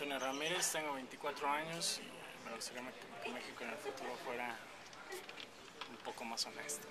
Antonio Ramírez, tengo 24 años y me gustaría que México en el futuro fuera un poco más honesto.